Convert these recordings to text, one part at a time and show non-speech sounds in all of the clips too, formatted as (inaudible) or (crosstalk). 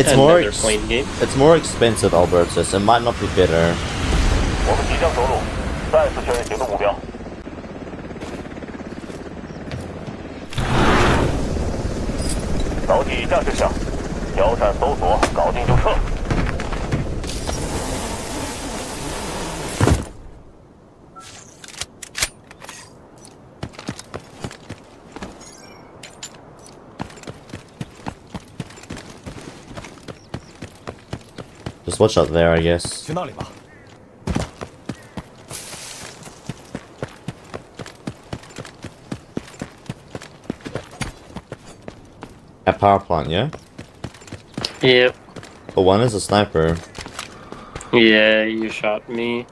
It's more Another ex- plane game. it's more expensive, Albertus. It might not be better. Watch up there, I guess. A power plant, yeah? Yep. But one is a sniper. Yeah, you shot me.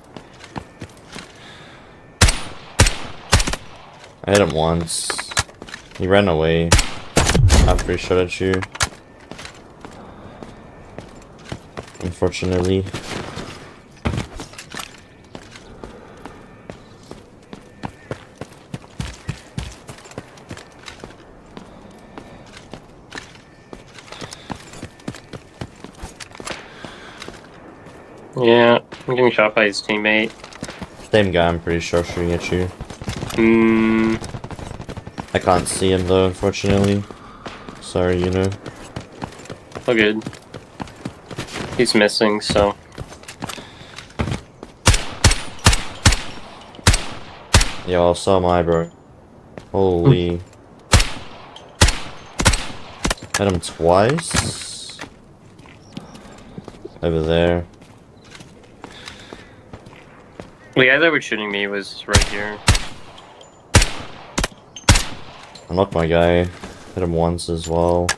I hit him once. He ran away after he shot at you. Unfortunately. Yeah, I'm getting shot by his teammate. Same guy, I'm pretty sure, shooting at you. Hmm. I can't see him though, unfortunately. Sorry, you know. Oh, good. He's missing, so. Yo, so am I, bro. Holy. Hmm. Hit him twice? Over there. The guy that was shooting me was right here. I knocked my guy. Hit him once as well.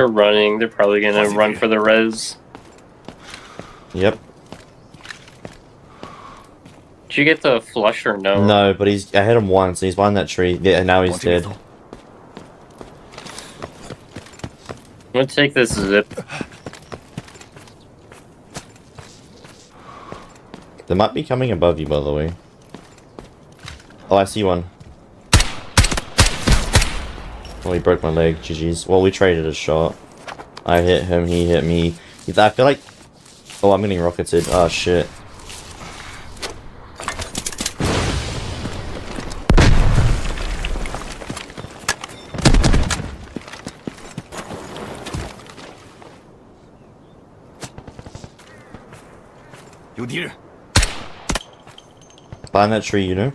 They're running. They're probably gonna run for the res. Yep. Did you get the flush or no? No, but he's. I hit him once. He's behind that tree. Yeah, and now he's dead. I'm gonna take this zip. They might be coming above you, by the way. Oh, I see one. Well, he broke my leg. GG's. Well, we traded a shot. I hit him. He hit me. I feel like... Oh, I'm getting rocketed. Oh, shit. You dear. Behind that tree, you know?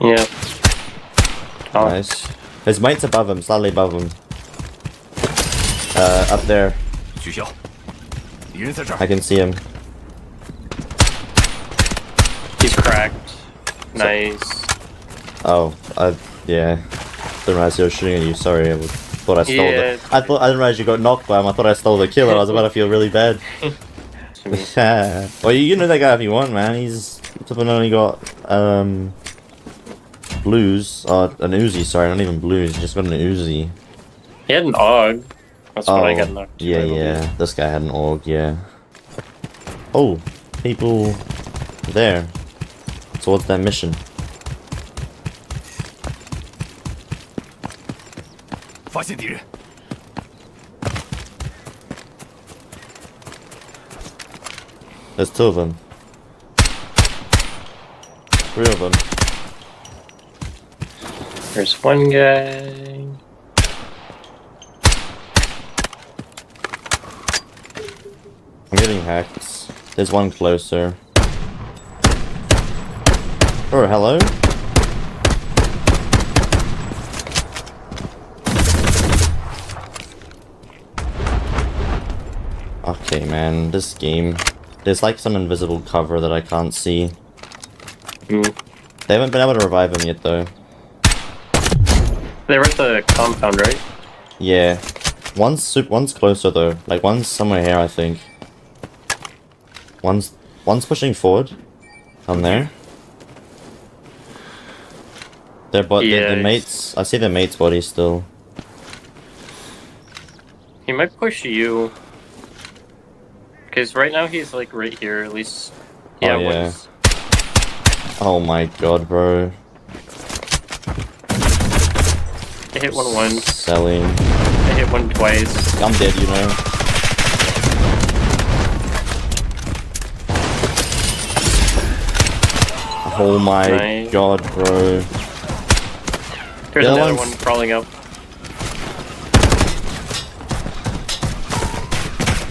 Yeah. Oh. Nice. His mate's above him, slightly above him. Uh, up there. I can see him. He's cracked. Nice. Oh, I, yeah. Didn't realize you were shooting at you, sorry. I thought I stole yeah. The, I thought I didn't realize you got knocked by him, I thought I stole the killer. I was about to feel really bad. (laughs) (laughs) well, you, can know that guy if you want, man. He's flipping only got, um, blues, uh, an Uzi, sorry, not even blues, just got an Uzi. He had an AUG. That's oh, what I oh, got Yeah, yeah, this guy had an AUG, yeah. Oh, people there. So what's that mission? There's two of them. Three of them. There's one guy. I'm getting hacked. There's one closer. Oh, hello? Okay, man, this game. There's like some invisible cover that I can't see. Hmm. They haven't been able to revive him yet, though. They were at the compound, right? Yeah. One's super, one's closer though. Like one's somewhere here, I think. One's one's pushing forward. On there. Their but Yeah, their mates. I see their mate's body still. He might push you. Because right now he's like right here, at least. Yeah, Oh, yeah. Oh my god, bro. I hit one once. Selling. I hit one twice. I'm dead, you know. Oh my Nice. god, bro. There's The another one crawling up.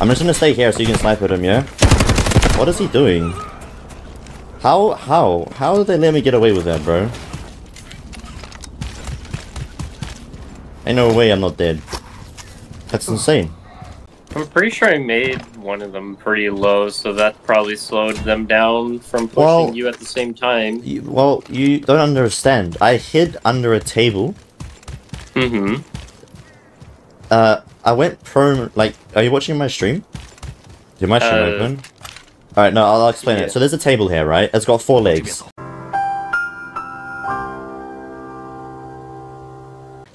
I'm just gonna stay here so you can snipe at him, yeah? What is he doing? How, how, how did they let me get away with that, bro? Ain't no way I'm not dead. That's insane. I'm pretty sure I made one of them pretty low, so that probably slowed them down from pushing Well- you at the same time. You, well, you don't understand. I hid under a table. Mm-hmm. Uh, I went prone. Like, are you watching my stream? Did my stream Uh, open? All right, no, I'll, I'll explain yeah. it. So there's a table here, right? It's got four legs.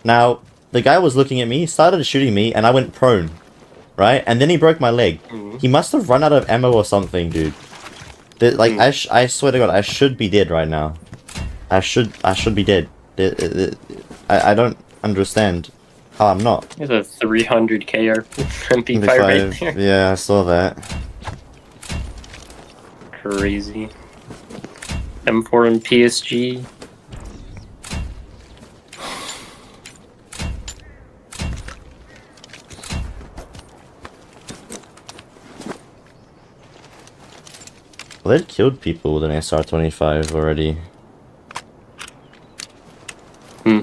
Now, the guy was looking at me, started shooting me, and I went prone, right? And then he broke my leg. Mhm. He must have run out of ammo or something, dude. The- like, Mm. I, sh- I swear to God, I should be dead right now. I should, I should be dead. The- I, I don't understand how I'm not. There's a 300 KR MP5 right there. Yeah, I saw that. Crazy. M4 and PSG. Well, they'd killed people with an SR-25 already. Hmm.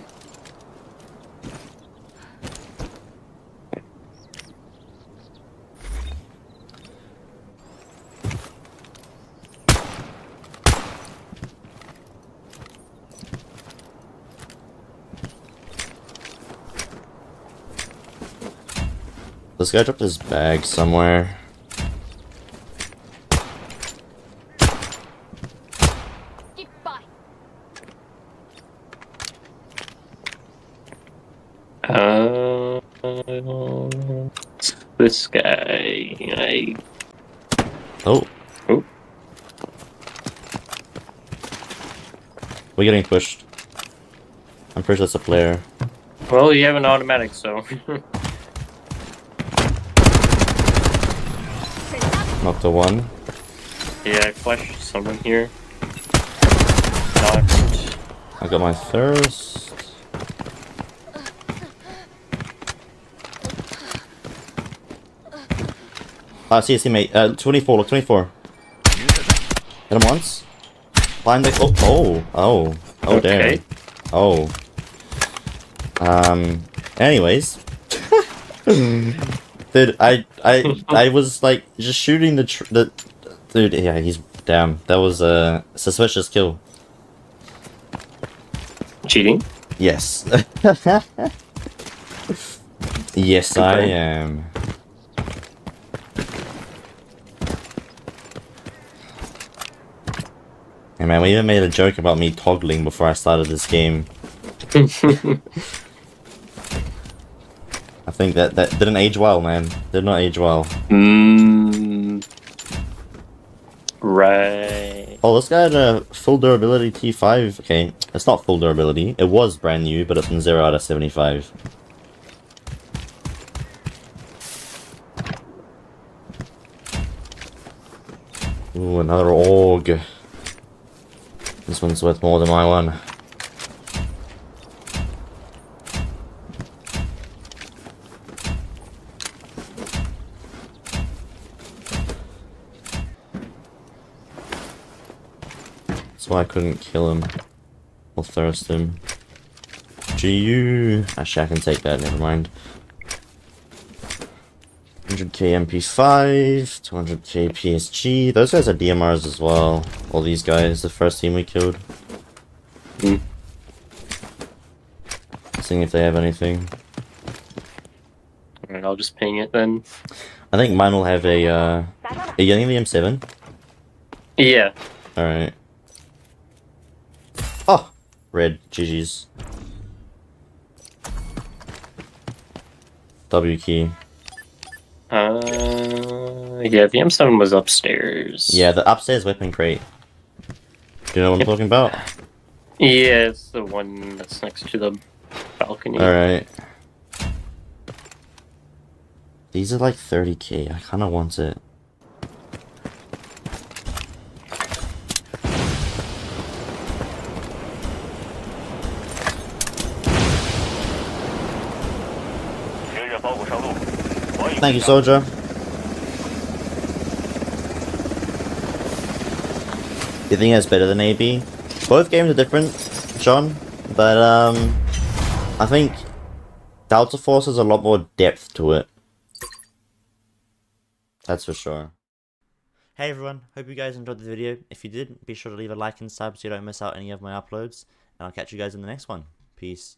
This guy dropped his bag somewhere. Goodbye. Uh, this guy. I Oh. Oh. We're getting pushed. I'm pretty sure that's a player. well, you have an automatic, so (laughs) Not the one. yeah, I flashed someone here. Knocked. I got my thirst. Ah, see, see, mate. Uh, 24, look, 24. Hit him once. Blind the- oh, oh, oh, oh, Okay. damn. Oh. Um, anyways. (laughs) Dude, I, I, I was, like, just shooting the, tr the, dude, yeah, he's, damn, that was a suspicious kill. Cheating. Yes. (laughs) yes, I am. Hey man, we even made a joke about me toggling before I started this game. (laughs) I think that that didn't age well, man. Did not age well. mm, right. Oh, this guy had a full durability T5. Okay, it's not full durability. It was brand new, but it's been 0 out of 75. Ooh, another AUG. This one's worth more than my one. That's why I couldn't kill him. Or thirst him. GU! Actually, I can take that, never mind. 100k MP5, 200k PSG. Those guys are DMRs as well. All these guys, the first team we killed. Hmm. Seeing if they have anything. Alright, I'll just ping it then. I think mine will have a, uh... Are you getting the M7? Yeah. Alright. Oh! Red. GG's. W key. Uh, yeah, the M7 was upstairs. Yeah, the upstairs weapon crate. Do you know what I'm talking about? Yeah, it's the one that's next to the balcony. Alright. These are like 30k. I kind of want it. Thank you, soldier. You think that's better than AB? Both games are different, John, but um, I think Delta Force has a lot more depth to it. That's for sure. Hey everyone, hope you guys enjoyed the video. If you did, be sure to leave a like and sub so you don't miss out any of my uploads, and I'll catch you guys in the next one. Peace.